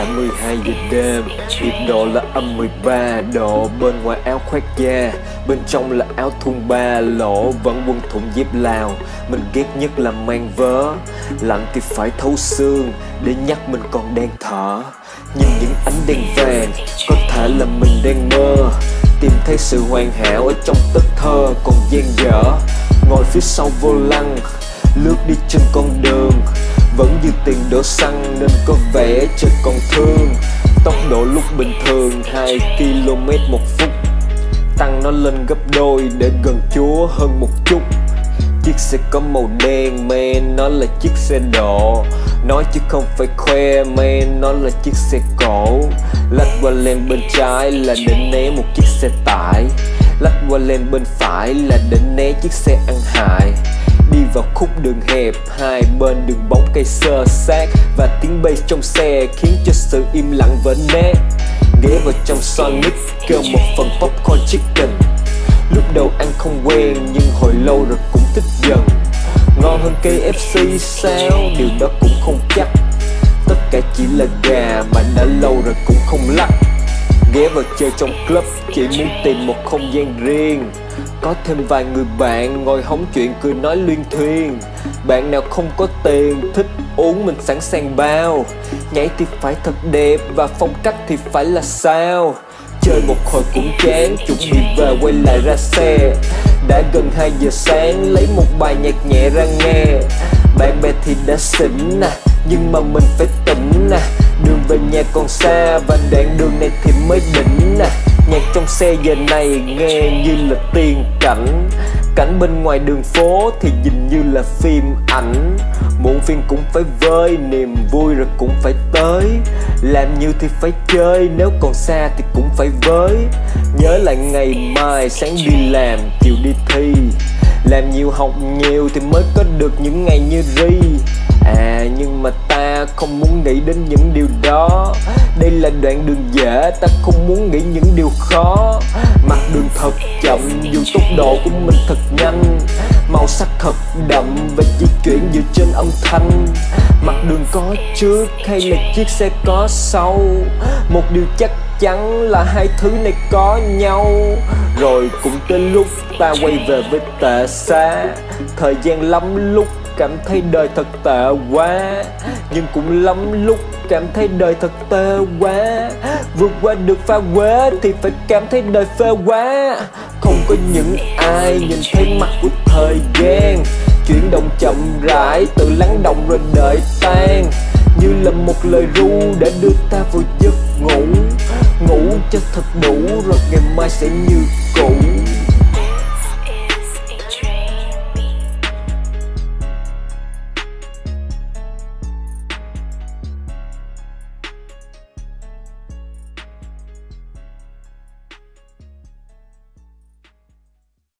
là 12 giờ đêm. Nhiệt độ là âm 13 độ Bên ngoài áo khoác da, Bên trong là áo thun ba, lỗ Vẫn quân thủng dép Lào. Mình ghét nhất là mang vớ, Lạnh thì phải thấu xương Để nhắc mình còn đang thở. Nhìn những ánh đèn vàng, Có thể là mình đang mơ, Tìm thấy sự hoàn hảo ở trong tất thơ Còn gian dở. Ngồi phía sau vô lăng, Lướt đi trên con đường vẫn dư tiền đổ xăng nên có vẻ trời còn thương. Tốc độ lúc bình thường 2 km một phút. Tăng nó lên gấp đôi để gần chúa hơn một chút. Chiếc xe có màu đen men nó là chiếc xe đỏ. Nói chứ không phải khoe men nó là chiếc xe cổ. Lách qua lên bên trái là để né một chiếc xe tải. Lách qua lên bên phải là để né chiếc xe ăn hại vào khúc đường hẹp. Hai bên đường bóng cây sơ sát Và tiếng bass trong xe khiến cho sự im lặng vỡ nét Ghé vào trong Sonic, kêu một phần popcorn chicken. Lúc đầu ăn không quen, nhưng hồi lâu rồi cũng thích dần Ngon hơn KFC sao? Điều đó cũng không chắc. Tất cả chỉ là gà mà đã lâu rồi cũng không lắc. Ghé vào chơi trong club, chỉ muốn tìm một không gian riêng. Có thêm vài người bạn ngồi hóng chuyện cười nói luyên thuyên. Bạn nào không có tiền, thích uống mình sẵn sàng bao. Nhảy thì phải thật đẹp và phong cách thì phải là sao? Chơi một hồi cũng chán, chuẩn bị về quay lại ra xe. Đã gần 2 giờ sáng, lấy một bài nhạc nhẹ ra nghe. Bạn bè thì đã xỉn nè, Nhưng mà mình phải tỉnh nè. Đường về nhà còn xa và đoạn đường này mới đỉnh nè. Nhạc trong xe giờ này nghe như là tiên cảnh. Cảnh bên ngoài đường phố thì nhìn như là phim ảnh. Muộn phiên cũng phải vơi, niềm vui rồi cũng phải tới. Làm nhiều thì phải chơi, nếu còn xa thì cũng phải với. Nhớ lại ngày mai, sáng đi làm, chiều đi thi. Làm nhiều học nhiều thì mới có được những ngày như ri. À nhưng mà ta không muốn nghĩ đến những điều đó. Đây là đoạn đường dễ, ta không muốn nghĩ những điều khó. Mặt đường thật chậm, dù tốc độ của mình thật nhanh. Màu sắc thật đậm và di chuyển dựa trên âm thanh. Mặt đường có trước hay là chiếc xe có sau? Một điều chắc chắn là hai thứ này có nhau. Rồi cũng tới lúc ta quay về với tệ xa Thời gian lắm lúc cảm thấy đời thật tệ quá. Nhưng cũng lắm lúc cảm thấy đời thật tệ quá. Vượt qua được pha quế thì phải cảm thấy đời phê quá. Không có những ai nhìn thấy mặt của thời gian. Chuyển động chậm rãi, tự lắng động rồi đợi tan. Như là một lời ru để đưa ta vào giấc Ngủ cho thật đủ rồi ngày mai sẽ như cũ.